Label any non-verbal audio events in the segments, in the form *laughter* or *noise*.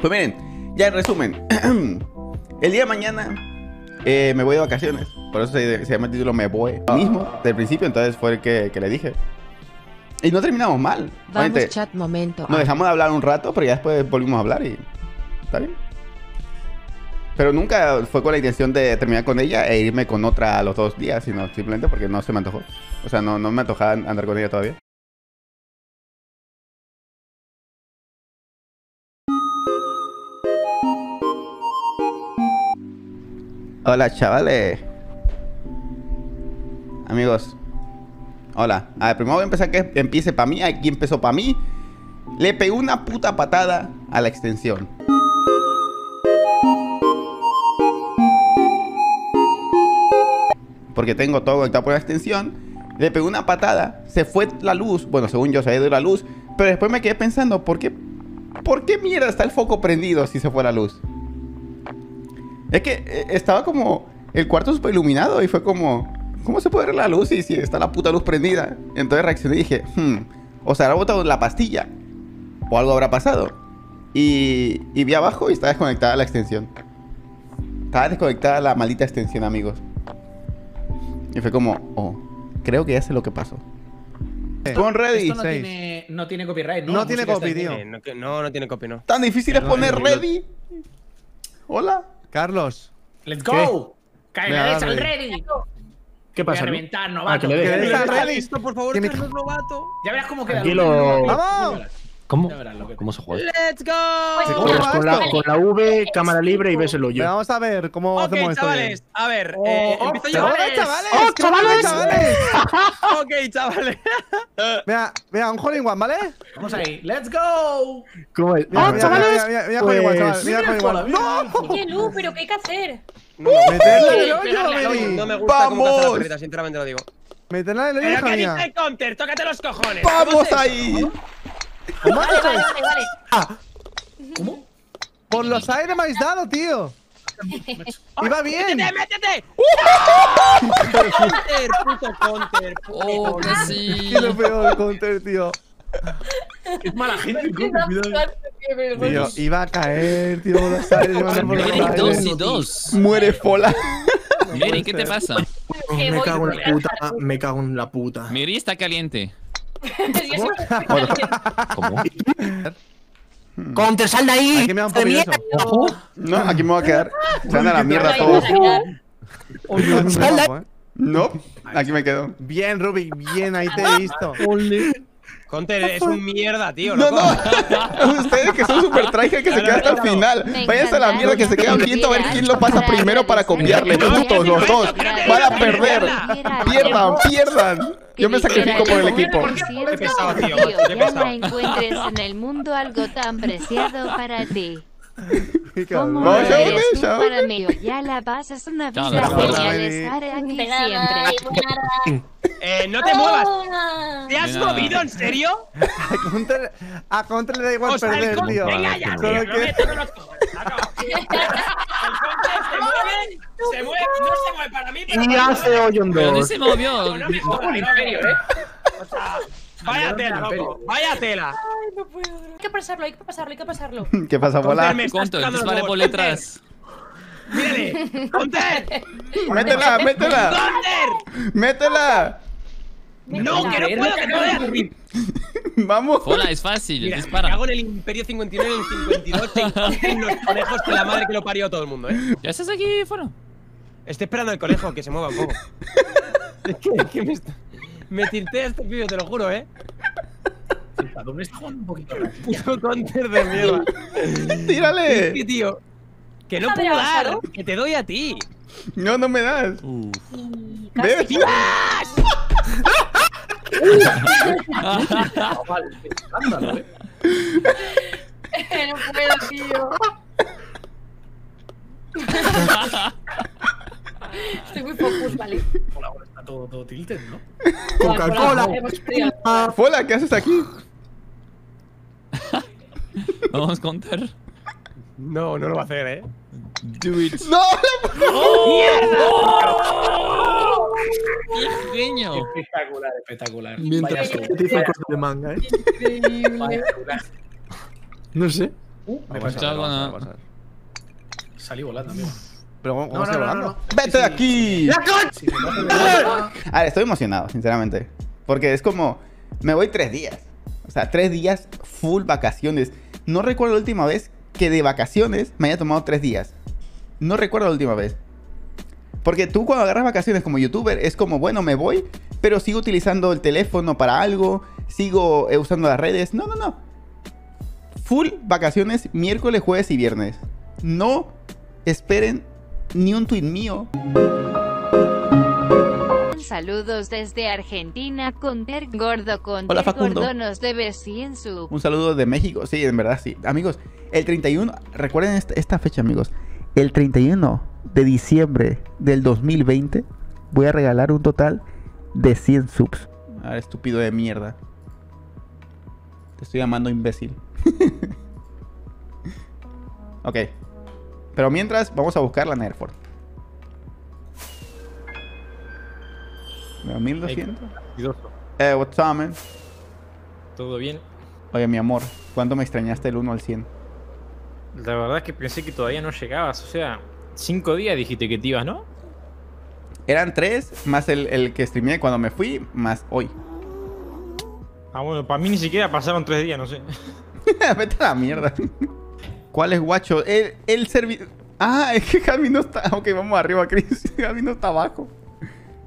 Pues miren, ya en resumen. *clears throat* el día de mañana eh, me voy de vacaciones. Por eso se, se llama el título Me voy. Mismo, del principio, entonces fue el que, que le dije. Y no terminamos mal. Vamos, Obviamente, chat, momento. nos dejamos de hablar un rato, pero ya después volvimos a hablar y. ¿Está bien? Pero nunca fue con la intención de terminar con ella e irme con otra a los dos días, sino simplemente porque no se me antojó. O sea, no, no me antojaba andar con ella todavía. Hola, chavales. Amigos. Hola. A ver, primero voy a empezar que empiece para mí. Aquí empezó para mí. Le pegué una puta patada a la extensión. Porque tengo todo conectado por la extensión. Le pegué una patada. Se fue la luz. Bueno, según yo se ha ido la luz. Pero después me quedé pensando, ¿por qué? ¿Por qué mierda está el foco prendido si se fue la luz? Es que eh, estaba como el cuarto super iluminado y fue como, ¿cómo se puede ver la luz si, si está la puta luz prendida? Entonces reaccioné y dije, hmm, o sea, habrá botado la pastilla o algo habrá pasado. Y, y vi abajo y estaba desconectada la extensión. Estaba desconectada la maldita extensión, amigos. Y fue como, oh, creo que ya sé lo que pasó. Pon ready. Esto no tiene, no tiene copyright, ¿no? No tiene copy, tío. Eh, no, no tiene copy, no. ¿Tan difícil es poner ready? Hola. Carlos. ¡Let's go! ¡Cae Venga, la dale. al ready! ¿Qué Voy a pasa? Lu? reventar, Ah, novato. que le dé. Que le dé. Deja ready. esto, por favor, Que me- Carlos Novato. Ya verás cómo queda. Tranquilo. ¡Vamos! ¿Cómo? ¿Cómo se juega? ¡Let's go! ¿Cómo con la, con la V, cámara libre y ves el Pero hoyo. vamos a ver cómo Ok, hacemos esto. chavales, a ver, Oh, eh, oh, empiezo yo. chavales. ¡Hola, chavales! ¡Oh, ¿Qué pasa, chavales! Ok, chavales. Mira, mira, un hole in one, ¿vale? Vamos ahí. ¡Let's go! ¿Cómo es? Mira, ¡Oh, mira, chavales! Mira, mira, mira, Pues- chaval, mira, hole in one. ¡No! Oye, Lu, pero ¿qué hay que hacer? No me, ¡Meterla en el hoyo, Meli! no me gusta cómo te hace la ¡Vamos! perrita, sinceramente lo digo. ¡Meterla en el hoyo, ¿Pero hija qué mía! dice el counter? ¡Tócate los cojones! ¡Vamos ahí! ¿Cómo has Vale, vale, vale, vale. ¿Cómo? Por los aires me habéis dado, tío. Iba bien. ¡Métete, métete! *laughs* ¡Counter, puto counter! Oh, que sí. Y lo peor, counter, tío. Es mala gente, coño, cuidado. Tío, iba a caer, tío, por los aires. dos y dos. Muere Fola. Mary, ¿qué te pasa? Me cago en la puta, me cago en la puta. Mary está caliente. *laughs* ¿Cómo? ¡Counter, sal de ahí! Aquí me da un poquito eso. No, aquí me voy a quedar. Se van a la mierda todos. Sal de ahí. No, aquí me quedo. Bien, Rubik, bien, ahí te he visto. Counter, es un mierda, tío. No, loco. no. *laughs* Ustedes que son super traje que se *laughs* quedan hasta el final. Váyanse a la mierda que se quedan viendo a ver quién lo pasa primero para copiarle. Putos, los dos. Van a perder. Pierdan, pierdan. Yo me sacrifico por el equipo. Qué pesado, tío, qué Ya pesado. no encuentres en el mundo algo tan preciado para ti. *laughs* ¿Cómo lo eres tú para mí? Ya la pasas una vida genial estar aquí siempre. Eh, no te muevas. Ah. ¿Te has Mira. movido, en serio? A Counter, a Counter le da igual O sea, el perder, con- tío. Venga ya, tío. Solo no que- me toques los cojones, saca. El counter se mueve, se mueve, no se mueve para mí, pero Y hace hoyo en ¿Pero dos. se movió? No me jodas, Un imperio, ¿eh? O sea, vaya tela, loco, vaya tela. Hay que pasarlo, hay que pasarlo, hay que pasarlo. *laughs* ¿Qué pasa, Counter, Fola? me estás Conto, tocando los dispare huevos, por detrás. Mírale, Counter, Métela, *laughs* métela. Counter. Métela. No, que no puedo, que no caer. voy a Vamos. Hola, es fácil, Mira, me dispara. cago en el Imperio 59 y en el 52 te encuentren los conejos que la madre que lo parió a todo el mundo, ¿eh? ¿Ya estás aquí fuera? Estoy esperando al conejo que se mueva un poco. *laughs* Es que, es que me, está- me este pibe, te lo juro, ¿eh? ¿Para dónde está jugando un poquito? Puto counter de mierda. *laughs* Es Tírale. que, tío, que no puedo dar, que te doy a ti. No, no me das. Uf. Y ¿Ves? casi. *laughs* Escándalo. No puedo, tío. Estoy muy focus, vale. Hola, ahora está todo, todo tilted, ¿no? Coca-Cola. Fola, ¿qué haces aquí? *laughs* Vamos, Counter. No, no lo va a hacer, ¿eh? Do it. ¡No! ¡Qué genio! Espectacular, espectacular. Mientras Vaya que te corte de manga, ¿eh? Increíble. No sé. Uh, me pasa. a ver. Salí volando, amigo. Pero ¿cómo, No, está no, no, volando? no. ¡Vete de aquí! De vuelta- A ver, estoy emocionado, sinceramente. Porque es como, me voy tres días. O sea, tres días full vacaciones. No recuerdo la última vez que de vacaciones me haya tomado tres días. No recuerdo la última vez. Porque tú cuando agarras vacaciones como youtuber es como, bueno, me voy, pero sigo utilizando el teléfono para algo, sigo eh, usando las redes. No, no, no. Full vacaciones miércoles, jueves y viernes. No esperen ni un tweet mío Saludos desde Argentina con Ter Gordo con Hola, Ter Facundo. Gordo nos debe 100 subs. Un saludo de México. Sí, en verdad, sí. Amigos, el 31, recuerden esta, esta fecha, amigos. El 31 de diciembre del 2020 voy a regalar un total de 100 subs. Ah, estúpido de mierda. Te estoy llamando imbécil. *laughs* ok. Pero mientras, vamos a buscar la Nerford. Veo 1200. Cuidoso. Eh, what's up, man? ¿Todo bien? Oye, mi amor, ¿cuánto me extrañaste el 1 al 100? La verdad es que pensé que todavía no llegabas. O sea, cinco días dijiste que te ibas, ¿no? Eran tres, más el, el que streameé cuando me fui, más hoy. Ah, bueno, para mí ni siquiera pasaron tres días, no sé. *laughs* Vete a la mierda. ¿Cuál es guacho? El, el servidor. Ah, es que Javi no está. Ok, vamos arriba, Chris. *laughs* Javi no está abajo.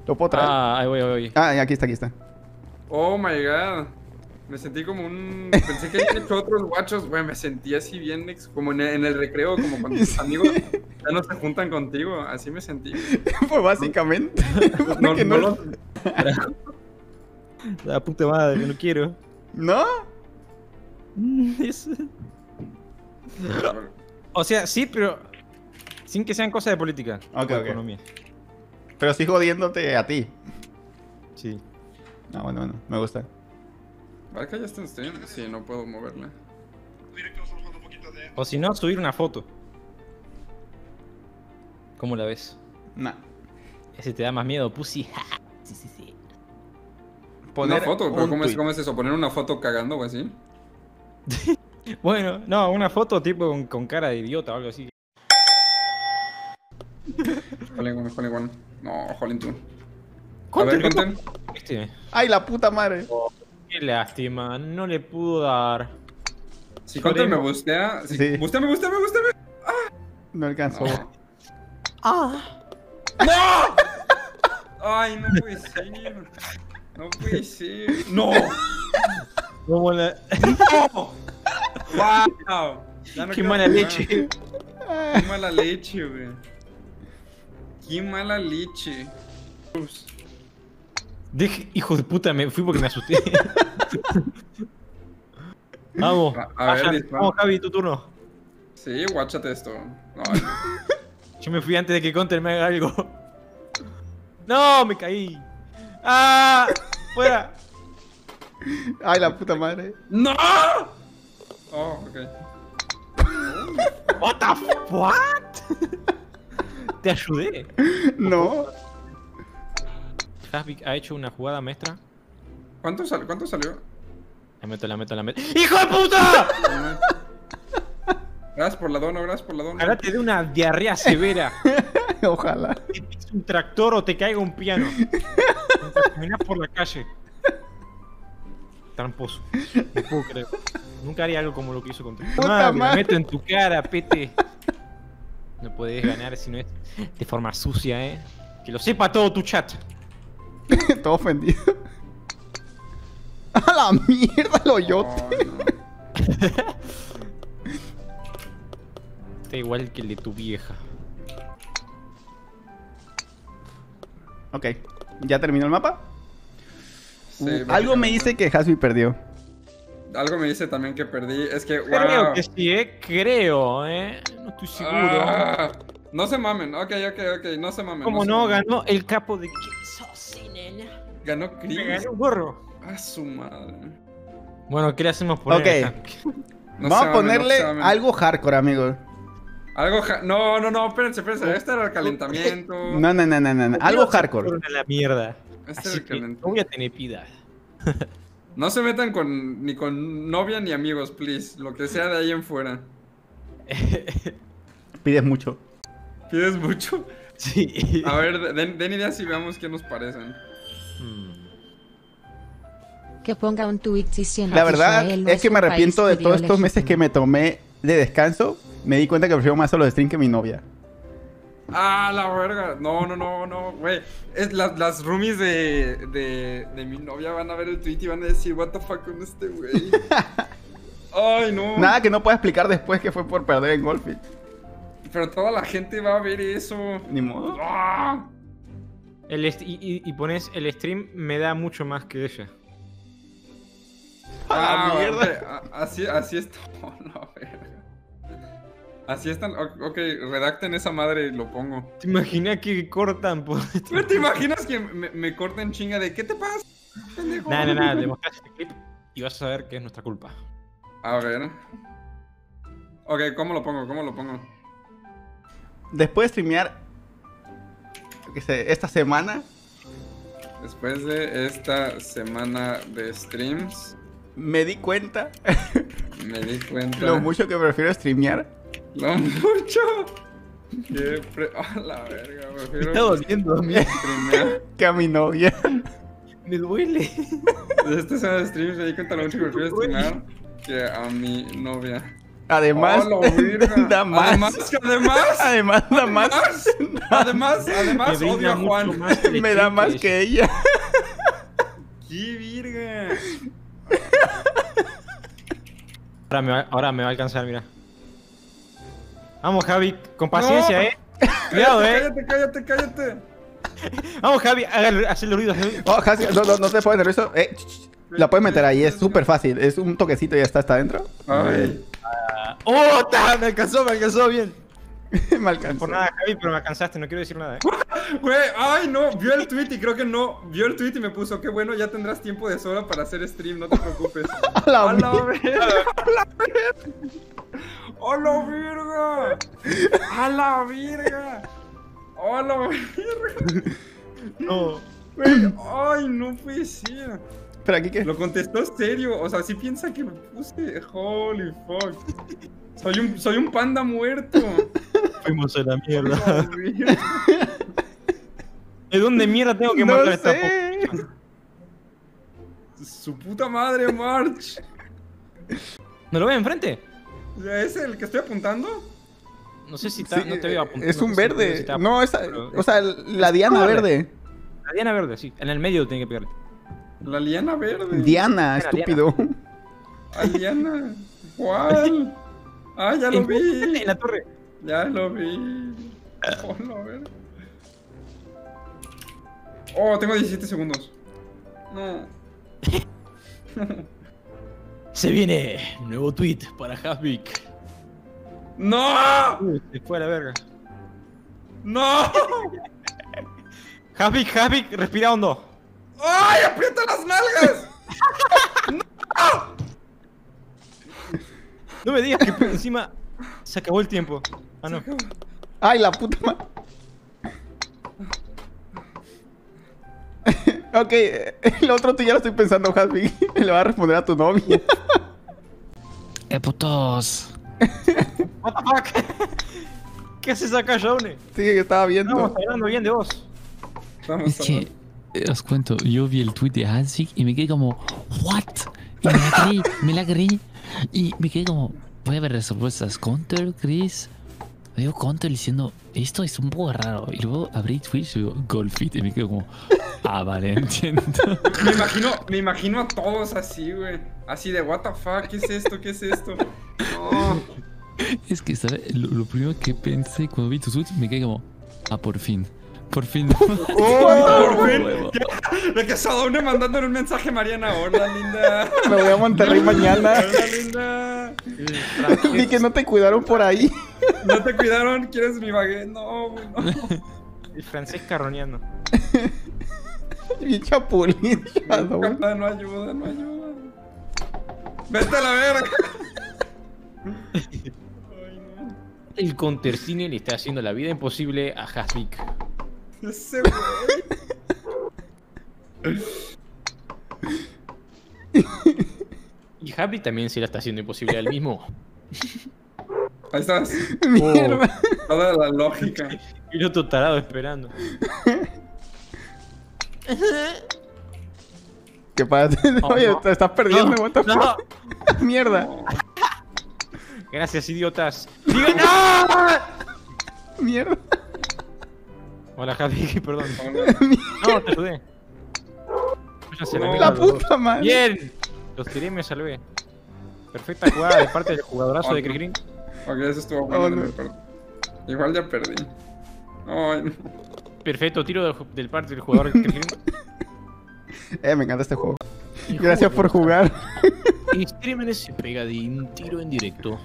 Lo puedo traer. Ah, Ah, ahí voy, ahí voy. ya, aquí está, aquí está. Oh my god. Me sentí como un. Pensé que había hecho otros guachos, güey. Me sentí así bien, ex- como en el, en el recreo, como cuando tus amigos ya no se juntan contigo. Así me sentí. *laughs* pues básicamente. No, *laughs* Porque no no- lo- *laughs* La puta madre, no quiero. ¿No? o sea, sí, pero sin que sean cosas de política. Ok, o ok. economía. Pero sí jodiéndote a ti. Sí. Ah, bueno, bueno, me gusta. Acá ya están stream. Sí, no puedo moverla. O si no, subir una foto. ¿Cómo la ves? Nah. Ese te da más miedo, pussy. *laughs* sí, sí, sí. Poner una foto, pero un ¿cómo es. ¿cómo es eso? ¿Poner una foto cagando o así? *laughs* Bueno, no, una foto tipo con, con cara de idiota o algo así. Jolín, one, jolín, one. No, jolín tú. A ver, ¿qué conten. Este, Ay, la puta madre. Qué lástima, no le pudo dar. Si conten me bustea. Si, Sí. Bustéame, bustéame, bustéame. No alcanzó. No. Ay, no puede ser. No puede ser. ¡No! ¿Cómo la... ¡No! ¡Wow! Ya no Qué mala jugar. leche. Qué mala leche, güey. Qué mala leche. Ups. Deje, hijo de puta, me fui porque me asusté. *laughs* Vamos, A- a ver, vayan. dispara. vamos Javi, tu turno. Sí, guáchate esto. No, *laughs* Yo me fui antes de que Conter me haga algo. *laughs* No, me caí. ¡Ah! ¡Fuera! Ay, la puta madre. ¡No! Oh, ok. What the f- what? Te ayudé. No. Hasbik ha hecho una jugada maestra. ¿Cuánto, sal- ¿Cuánto salió? La meto, la meto, la meto. *laughs* ¡Hijo de puta! Gracias por la dona, gracias por la dona. Ojalá te dé una diarrea severa. *laughs* Ojalá. Que te pise un tractor o te caiga un piano. Caminas por la calle. Tramposo. No puedo creer. Nunca haría algo como lo que hizo Madre, la madre. meto en tu cara, pete. No puedes ganar si no es de forma sucia, eh. Que lo sepa todo tu chat. Todo ofendido. *laughs* A la mierda, lo yo. Oh, no. *laughs* Está igual que el de tu vieja. Ok. ¿Ya terminó el mapa? Sí, Uh, algo me dice que Hasby perdió. Algo me dice también que perdí. Es que, wow. Creo que sí, eh. Creo, eh. No estoy seguro. Ah, no se mamen. Ok, ok, ok. No se mamen. Como no, mamen. ganó el capo de Sos, Ganó Me Chris. ganó un gorro. A su madre. Bueno, ¿qué le hacemos por Ok. *laughs* No Vamos se a ponerle no algo hardcore, amigos. Algo. ja- No, no, no. Espérense, espérense. Este era el calentamiento. *laughs* No, no, no, no, no. no. Algo hardcore. la mierda. Este era Así el que calentamiento. no voy a tener piedad. *laughs* No se metan con ni con novia ni amigos, please. Lo que sea de ahí en fuera. Pides mucho. ¿Pides mucho? Sí. A ver, den, den ideas y veamos qué nos parecen. Que ponga un tweet diciendo La verdad Israel no es que me arrepiento de todos estos meses que me tomé de descanso. Me di cuenta que prefiero más a los streams que mi novia. Ah, la verga. No, no, no, no, güey. Es las, las roomies de, de, de mi novia van a ver el tweet y van a decir, what the fuck con este güey. *laughs* Ay, no. Nada que no pueda explicar después que fue por perder en Golfit. Pero toda la gente va a ver eso. Ni modo. Ah. El y, y- y pones el stream me da mucho más que ella. ¡A la mierda! así, así está. *laughs* La verga. Así están. Ok, redacten esa madre y lo pongo. ¿Te imaginas que cortan por? *laughs* ¿Pero te imaginas que me, me corten chinga de qué te pasa? pendejo? Nada, nada, nada. Le mostrás este clip y vas a ver que es nuestra culpa. A ver. Ok, ¿cómo lo pongo? ¿Cómo lo pongo? Después de streamear yo qué sé, esta semana, Después de esta semana de streams, me di cuenta *laughs* me di cuenta. lo mucho que prefiero streamear. Lo mucho. Que pre- *laughs* A la verga, prefiero. Me está doliendo streamear. que a mi novia. Me duele. De esta semana de streams me di cuenta lo mucho que prefiero streamear que a mi novia. Además, ¡Oh, *laughs* da más. Además, que además. Además, da más. Además, además, Me odio a mucho Juan. Me da más que ella. ¡Qué virga! Ahora me, va, ahora me va a alcanzar, mira. Vamos, Javi, con paciencia, No. eh. *laughs* Cuidado, eh. Cállate, cállate, cállate. Vamos, Javi, hágale, hazle ruido. hazle- Oh, Hasi, no, no, no te pones nervioso. Eh, la puedes meter ahí, es súper fácil. Es un toquecito y ya está, está adentro. Ay. ¡Oh! ta, Me alcanzó, me alcanzó bien. *laughs* me alcanzó. Por nada, Javi, pero me alcanzaste, no quiero decir nada, eh. Güey, ay no, vio el tweet y creo que no. Vio el tweet y me puso, qué bueno, ya tendrás tiempo de sobra para hacer stream, no te preocupes. *laughs* A la ¡A la verga! ¡A la verga! ¡A la verga! ¡A la verga! No. Güey, ¡Ay, no puede ser! Pero aquí que. Lo contestó serio, o sea, sí piensa que lo puse. Holy fuck. Soy un, soy un panda muerto. Fuimos a la A mierda. ¿De dónde mierda tengo que No matar a esta sé. Su puta madre, March. po- ¿No lo ves enfrente? ¿Es el que estoy apuntando? No sé si está, Sí, no te veo apuntando. es un sé si verde. No, esa, pero- o sea, la diana verde. verde. La diana verde, sí. En el medio tiene que pegarle. La liana verde. Diana, Diana, estúpido. Ah, Liana. ¿Cuál? *laughs* Ah, ya lo En- vi. En la torre. Ya lo vi. No, a ver. Oh, tengo 17 segundos. No. *laughs* Se viene nuevo tweet para Havik. ¡No! Uy, se fue a la verga. ¡No! *laughs* Havik, Havik, respira hondo. ¡Ay, aprieta las nalgas! *laughs* No me digas que encima se acabó el tiempo. Ah, no. Ay, la puta madre. Ok, *laughs* el otro tú ya lo estoy pensando, Hasby. *laughs* Le va a responder a tu novia. *laughs* Eh, putos. What the fuck? ¿Qué haces acá, Shaune? Sí, que estaba Estamos viendo. hablando bien de vos. Vamos Es que, eh, os cuento, yo vi el tweet de Hansik y me quedé como, ¿what? Y me la creí, me la creí. Y me quedé como, voy a ver las respuestas. Counter, Chris. Veo Counter diciendo, esto es un poco raro. Y luego abrí Twitch y digo, Golfit. Y me quedo como, ah, vale, *laughs* entiendo. Me imagino, me imagino a todos así, güey. Así de, what the fuck, ¿qué es esto? ¿Qué es esto? No. *laughs* Es que, ¿sabes? Lo, lo primero que pensé cuando vi tu tweet, me quedé como, ah, por fin. Por fin. *laughs* por fin. De que Sadone mandándole un mensaje a Mariana. Hola, linda. Me voy a Monterrey mañana. Hola, linda. Vi que no te cuidaron por ahí. ¿No te cuidaron? ¿Quieres mi baguette? No, güey, no. El francés carroneando. *laughs* Bien chapulín. No ayuda, no ayuda. Vete a la verga. Ay, *laughs* no. El Countercine le está haciendo la vida imposible a Hasvik. Ese güey. Y Hasvik también se la está haciendo imposible al mismo. *laughs* Ahí estás. *laughs* Mierda. Toda la lógica. Y *laughs* yo todo tarado esperando. *laughs* ¿Qué pasa? Oh, Oye, no. te estás perdiendo, No, what the no. fuck? Mierda. Gracias, idiotas. ¡Diga no! Mierda. Hola, Javi, perdón. No, te ayudé. La puta madre. Bien. Los tiré y me salvé. Perfecta jugada de parte del jugadorazo de Green. Ok, eso estuvo bueno. Oh, no. Igual ya perdí. Ay, no. Perfecto tiro del, del parte del jugador. *laughs* Eh, me encanta este juego. Gracias por jugar. *laughs* Y streamen se pega de un tiro en directo.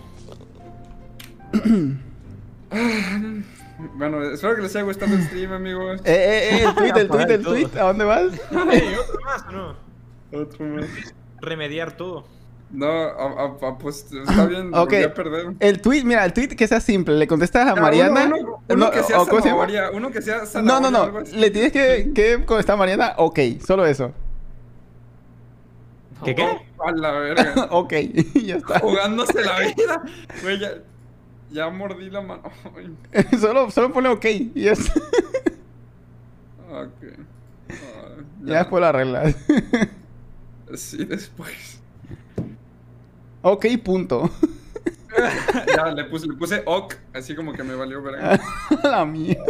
Bueno, espero que les haya gustado el stream, amigos. *laughs* Eh, eh, eh, el tweet, el tweet, el tweet. ¿A dónde vas? ¿Otro más o no? Otro más. Remediar todo. No, a- a- a- pues está bien, *laughs* Ok. volví a perder. El tweet, mira, el tweet que sea simple. Le contestas a Ya, Mariana. Uno, uno- uno No, que sea zanahoria, uno que sea No, zanahoria. no, no. así. Le tienes que, que contestar a Mariana. Ok, solo eso. ¿Qué qué? A la verga. *laughs* ok, *laughs* ya está. Jugándose la vida. Güey, ya, ya mordí la mano. Solo, solo ponle ok. Y ya está. ok. Ah, Ya después la arreglas. Sí, después. Ok, punto. *laughs* ya, le puse, le puse ok, así como que me valió verga. *laughs* la mierda.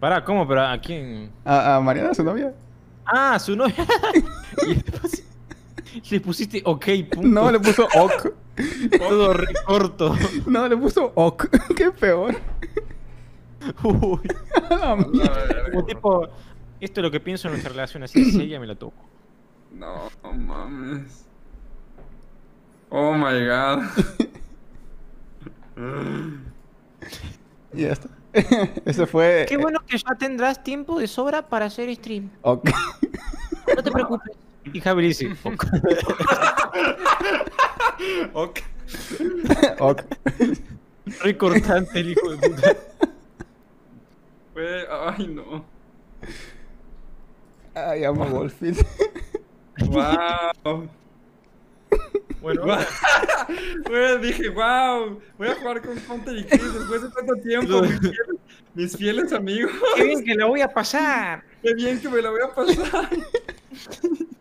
Pará, ¿cómo? ¿Pero a quién? ¿A, a Mariana, su novia? Ah, su novia. *laughs* Y le pus- le pusiste ok, punto. No, le puso ok. Todo re corto. No, le puso ok. Qué peor. Uy. la mierda. Como tipo, esto es lo que pienso en nuestra relación, así que ella me la toco. No, no mames. Oh my god. *laughs* Y ya está. *laughs* Ese fue. Qué bueno que ya tendrás tiempo de sobra para hacer stream. Ok. No te preocupes. Y Javi dice, *laughs* ok. ok. ok. Re cortante el hijo de puta. Ay no. Ay, amo a Wolfield. Wow. *laughs* Bueno, dije, wow, voy a jugar con Counter y Chris después de tanto tiempo. mis, fieles, mis fieles amigos. Qué bien que lo voy a pasar. Qué bien que me la voy a pasar. *laughs*